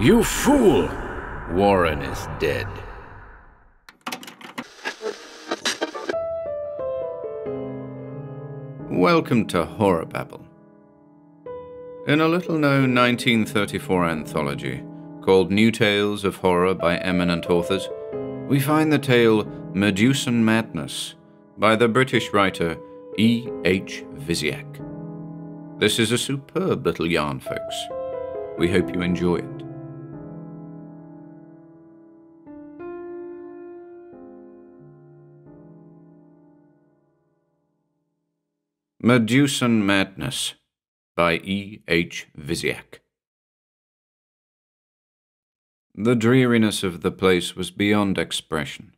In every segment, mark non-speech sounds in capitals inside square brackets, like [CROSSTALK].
You fool! Warren is dead. Welcome to HorrorBabble. In a little known 1934 anthology called New Tales of Horror by Eminent Authors, we find the tale Medusan Madness by the British writer E. H. Visiak. This is a superb little yarn, folks. We hope you enjoy it. Medusan Madness by E. H. Visiak. The dreariness of the place was beyond expression.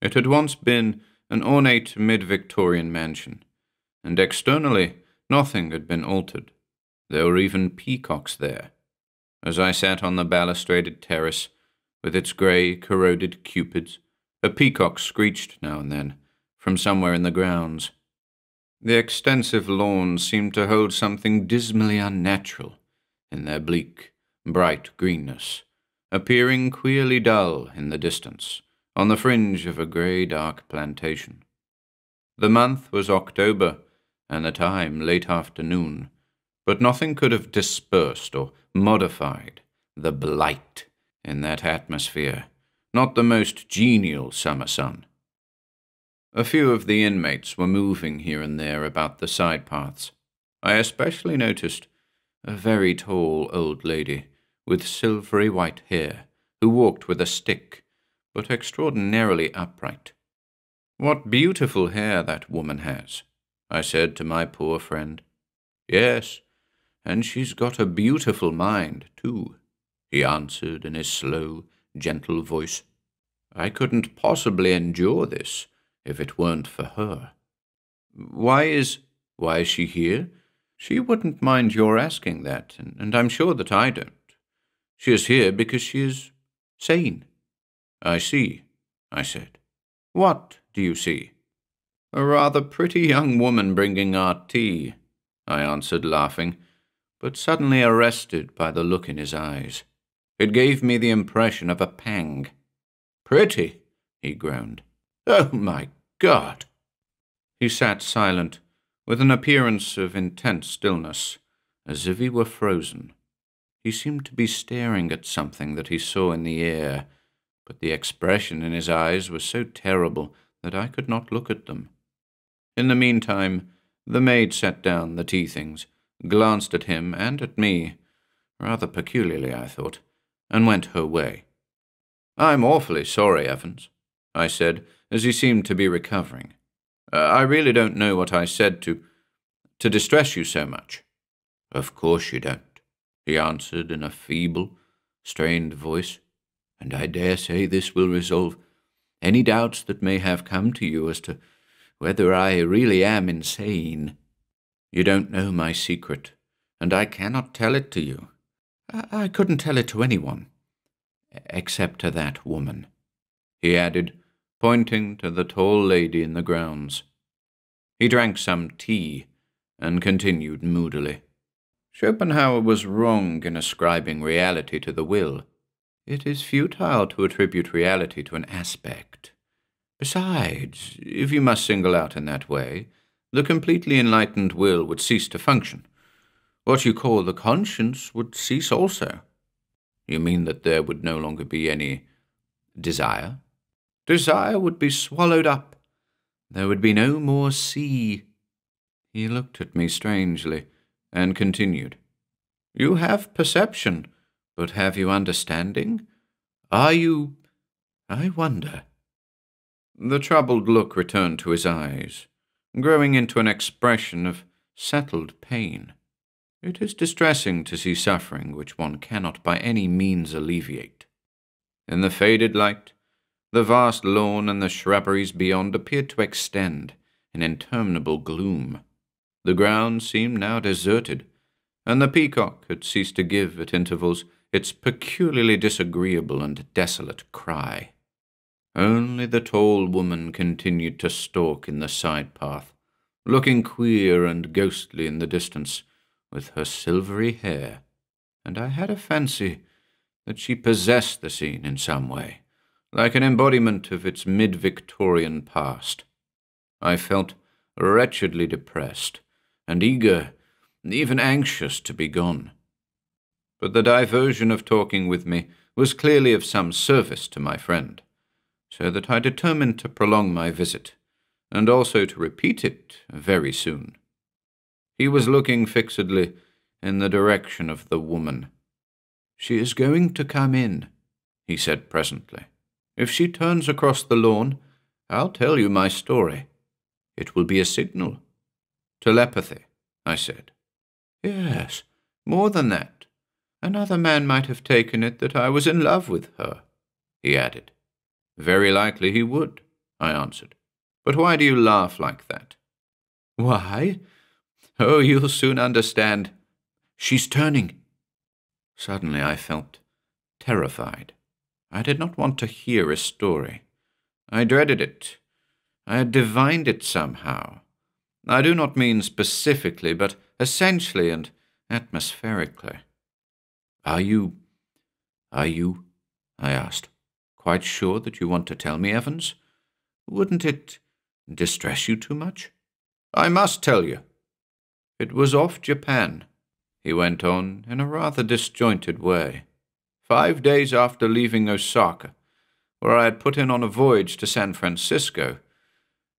It had once been an ornate mid Victorian mansion, and externally nothing had been altered. There were even peacocks there. As I sat on the balustraded terrace, with its grey, corroded cupids, a peacock screeched now and then from somewhere in the grounds. The extensive lawns seemed to hold something dismally unnatural in their bleak, bright greenness, appearing queerly dull in the distance, on the fringe of a grey dark plantation. The month was October, and the time late afternoon, but nothing could have dispersed or modified the blight in that atmosphere, not the most genial summer sun. A few of the inmates were moving here and there about the side paths. I especially noticed a very tall old lady with silvery white hair who walked with a stick, but extraordinarily upright. What beautiful hair that woman has, I said to my poor friend. Yes, and she's got a beautiful mind, too, he answered in his slow, gentle voice. I couldn't possibly endure this if it weren't for her. Why is why is she here? She wouldn't mind your asking that, and, and I'm sure that I don't. She is here because she is sane. I see, I said. What do you see? A rather pretty young woman bringing our tea, I answered, laughing, but suddenly arrested by the look in his eyes. It gave me the impression of a pang. Pretty, he groaned. Oh, my God! He sat silent, with an appearance of intense stillness, as if he were frozen. He seemed to be staring at something that he saw in the air, but the expression in his eyes was so terrible that I could not look at them. In the meantime, the maid set down the tea things, glanced at him and at me, rather peculiarly, I thought, and went her way. I'm awfully sorry, Evans, I said, as he seemed to be recovering. Uh, I really don't know what I said to. to distress you so much. Of course you don't, he answered in a feeble, strained voice, and I dare say this will resolve any doubts that may have come to you as to whether I really am insane. You don't know my secret, and I cannot tell it to you. I, I couldn't tell it to anyone, except to that woman, he added, pointing to the tall lady in the grounds. He drank some tea and continued moodily. Schopenhauer was wrong in ascribing reality to the will. It is futile to attribute reality to an aspect. Besides, if you must single out in that way, the completely enlightened will would cease to function. What you call the conscience would cease also. You mean that there would no longer be any desire? Desire would be swallowed up. There would be no more sea. He looked at me strangely and continued. You have perception, but have you understanding? Are you. I wonder. The troubled look returned to his eyes, growing into an expression of settled pain. It is distressing to see suffering which one cannot by any means alleviate. In the faded light, the vast lawn and the shrubberies beyond appeared to extend in interminable gloom. The ground seemed now deserted, and the peacock had ceased to give at intervals its peculiarly disagreeable and desolate cry. Only the tall woman continued to stalk in the side path, looking queer and ghostly in the distance, with her silvery hair, and I had a fancy that she possessed the scene in some way, like an embodiment of its mid Victorian past. I felt wretchedly depressed, and eager, even anxious to be gone. But the diversion of talking with me was clearly of some service to my friend, so that I determined to prolong my visit, and also to repeat it very soon. He was looking fixedly in the direction of the woman. She is going to come in, he said presently. If she turns across the lawn, I'll tell you my story. It will be a signal. Telepathy, I said. Yes, more than that. Another man might have taken it that I was in love with her, he added. Very likely he would, I answered. But why do you laugh like that? Why? Oh, you'll soon understand. She's turning. Suddenly I felt terrified. I did not want to hear a story. I dreaded it. I had divined it somehow. I do not mean specifically, but essentially and atmospherically. Are you. Are you, I asked, quite sure that you want to tell me, Evans? Wouldn't it distress you too much? I must tell you. It was off Japan, he went on in a rather disjointed way. Five days after leaving Osaka, where I had put in on a voyage to San Francisco.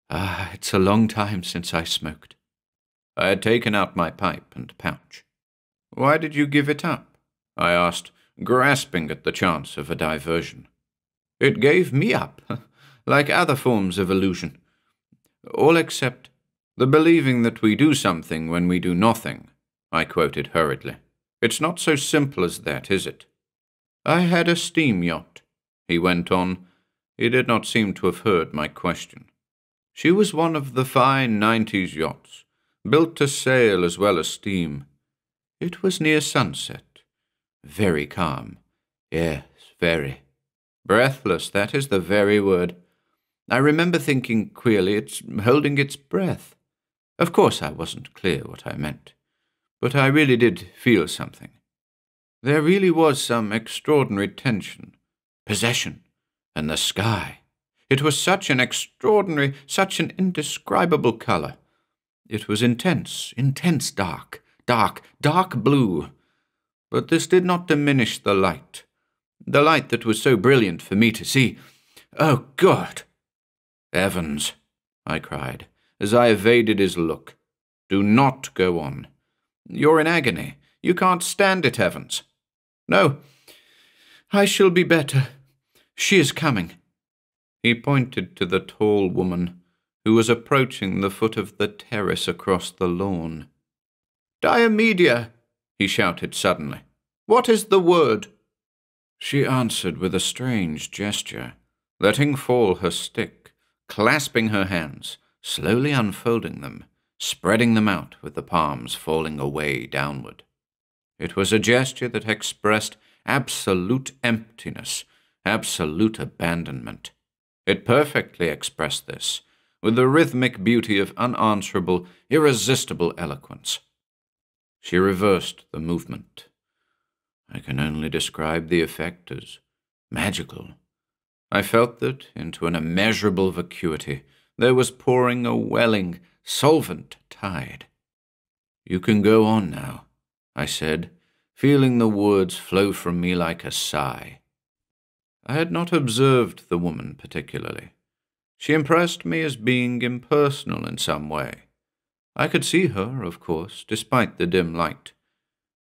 Ah, it's a long time since I smoked. I had taken out my pipe and pouch. Why did you give it up? I asked, grasping at the chance of a diversion. It gave me up, [LAUGHS] like other forms of illusion. All except the believing that we do something when we do nothing, I quoted hurriedly. It's not so simple as that, is it? I had a steam yacht, he went on. He did not seem to have heard my question. She was one of the fine nineties yachts, built to sail as well as steam. It was near sunset. Very calm. Yes, very. Breathless, that is the very word. I remember thinking queerly, it's holding its breath. Of course, I wasn't clear what I meant, but I really did feel something. There really was some extraordinary tension, possession, and the sky. It was such an extraordinary, such an indescribable colour. It was intense, intense dark, dark, dark blue. But this did not diminish the light. The light that was so brilliant for me to see. Oh, God! Evans, I cried, as I evaded his look. Do not go on. You're in agony. You can't stand it, Evans. No, I shall be better. She is coming. He pointed to the tall woman who was approaching the foot of the terrace across the lawn. Diomedia, he shouted suddenly. What is the word? She answered with a strange gesture, letting fall her stick, clasping her hands, slowly unfolding them, spreading them out with the palms falling away downward. It was a gesture that expressed absolute emptiness, absolute abandonment. It perfectly expressed this, with the rhythmic beauty of unanswerable, irresistible eloquence. She reversed the movement. I can only describe the effect as magical. I felt that into an immeasurable vacuity there was pouring a welling, solvent tide. You can go on now, I said, feeling the words flow from me like a sigh. I had not observed the woman particularly. She impressed me as being impersonal in some way. I could see her, of course, despite the dim light,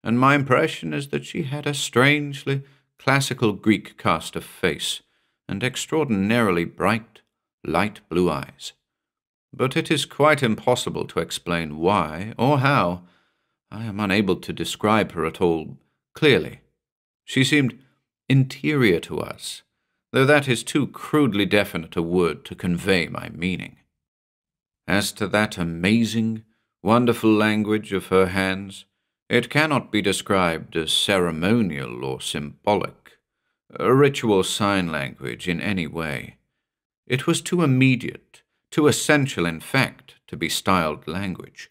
and my impression is that she had a strangely classical Greek cast of face and extraordinarily bright, light blue eyes. But it is quite impossible to explain why or how. I am unable to describe her at all clearly. She seemed interior to us, though that is too crudely definite a word to convey my meaning. As to that amazing, wonderful language of her hands, it cannot be described as ceremonial or symbolic, a ritual sign language in any way. It was too immediate, too essential in fact, to be styled language.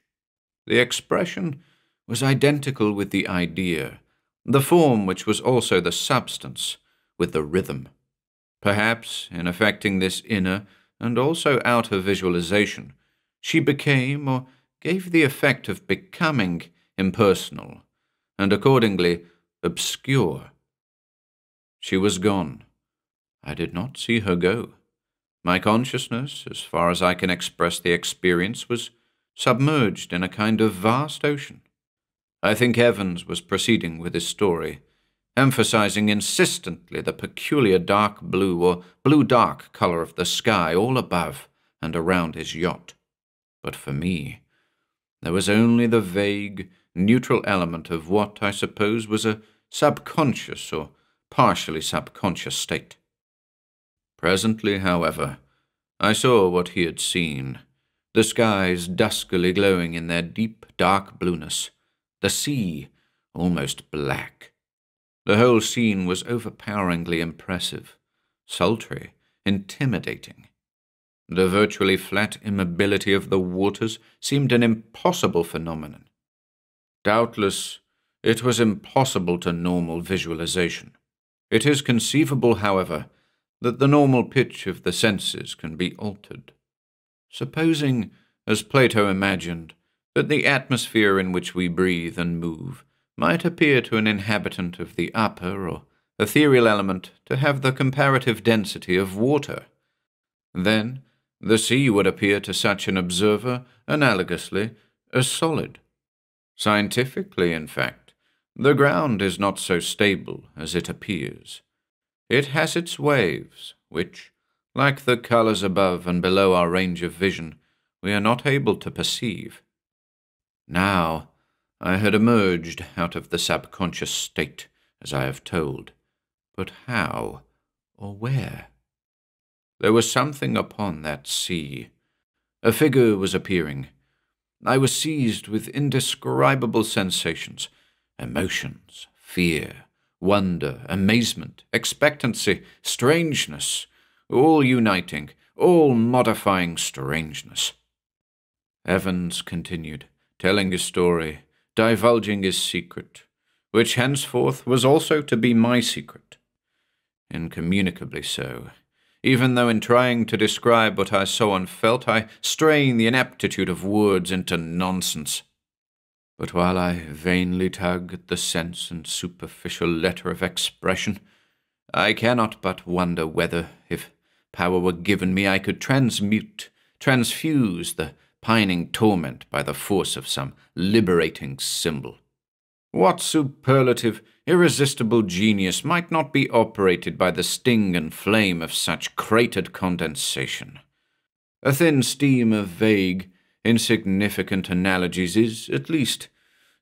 The expression was identical with the idea, the form which was also the substance, with the rhythm. Perhaps, in effecting this inner and also outer visualization, she became or gave the effect of becoming impersonal, and accordingly obscure. She was gone. I did not see her go. My consciousness, as far as I can express the experience, was submerged in a kind of vast ocean. I think Evans was proceeding with his story, emphasizing insistently the peculiar dark blue or blue dark color of the sky all above and around his yacht. But for me, there was only the vague, neutral element of what I suppose was a subconscious or partially subconscious state. Presently, however, I saw what he had seen the skies duskily glowing in their deep, dark blueness, the sea almost black. The whole scene was overpoweringly impressive, sultry, intimidating. The virtually flat immobility of the waters seemed an impossible phenomenon. Doubtless, it was impossible to normal visualization. It is conceivable, however, that the normal pitch of the senses can be altered. Supposing, as Plato imagined, that the atmosphere in which we breathe and move might appear to an inhabitant of the upper or ethereal element to have the comparative density of water, then the sea would appear to such an observer, analogously, as solid. Scientifically, in fact, the ground is not so stable as it appears. It has its waves, which, like the colours above and below our range of vision, we are not able to perceive. Now, I had emerged out of the subconscious state, as I have told. But how, or where? There was something upon that sea. A figure was appearing. I was seized with indescribable sensations, emotions, fear, wonder, amazement, expectancy, strangeness, all uniting, all modifying strangeness. Evans continued, telling his story, divulging his secret, which henceforth was also to be my secret. Incommunicably so, even though in trying to describe what I saw and felt, I strain the ineptitude of words into nonsense. But while I vainly tug at the sense and superficial letter of expression, I cannot but wonder whether, if power were given me, I could transmute, transfuse the pining torment by the force of some liberating symbol. What superlative, irresistible genius might not be operated by the sting and flame of such cratered condensation? A thin steam of vague, insignificant analogies is, at least,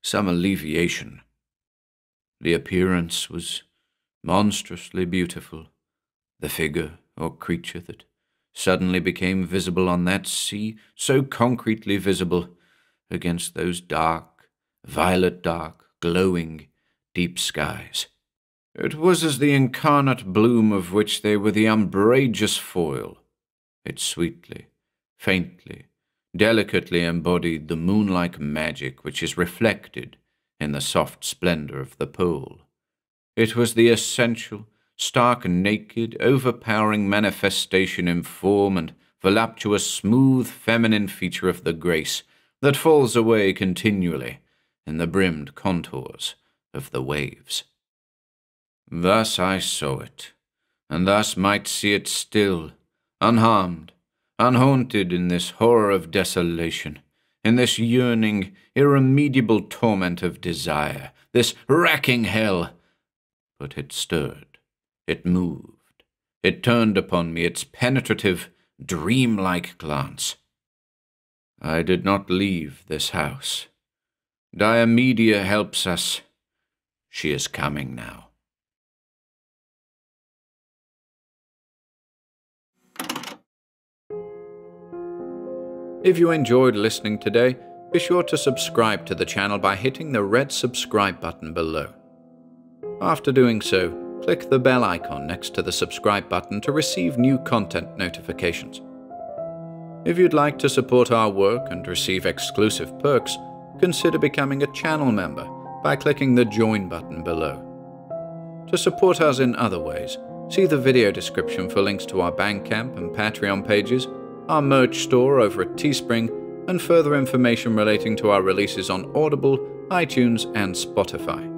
some alleviation. The appearance was monstrously beautiful. The figure or creature that suddenly became visible on that sea, so concretely visible against those dark, violet dark, glowing, deep skies. It was as the incarnate bloom of which they were the umbrageous foil. It sweetly, faintly, delicately embodied the moonlike magic which is reflected in the soft splendor of the pole. It was the essential, stark naked, overpowering manifestation in form and voluptuous, smooth, feminine feature of the grace that falls away continually in the brimmed contours of the waves. Thus I saw it, and thus might see it still, unharmed, unhaunted in this horror of desolation, in this yearning, irremediable torment of desire, this racking hell. But it stirred it moved. It turned upon me its penetrative, dream-like glance. I did not leave this house. Diomede helps us. She is coming now. If you enjoyed listening today, be sure to subscribe to the channel by hitting the red subscribe button below. After doing so, click the bell icon next to the subscribe button to receive new content notifications. If you'd like to support our work and receive exclusive perks, consider becoming a channel member by clicking the Join button below. To support us in other ways, see the video description for links to our Bandcamp and Patreon pages, our merch store over at Teespring, and further information relating to our releases on Audible, iTunes, and Spotify.